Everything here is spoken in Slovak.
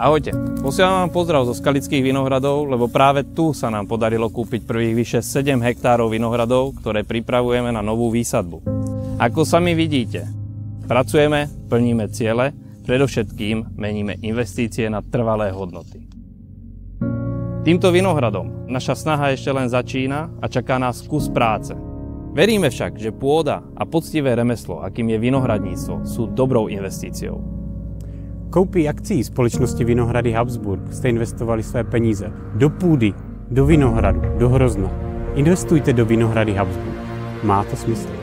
Ahojte, posielam vám pozdrav zo Skalických vinohradov, lebo práve tu sa nám podarilo kúpiť prvých vyše 7 hektárov vinohradov, ktoré pripravujeme na novú výsadbu. Ako sami vidíte, pracujeme, plníme ciele, predovšetkým meníme investície na trvalé hodnoty. Týmto vinohradom naša snaha ešte len začína a čaká nás kus práce. Veríme však, že pôda a poctivé remeslo, akým je vinohradníctvo, sú dobrou investíciou. Koupí akcí společnosti Vinohrady Habsburg jste investovali své peníze do půdy, do Vinohradu, do Hrozna. Investujte do Vinohrady Habsburg. Má to smysl.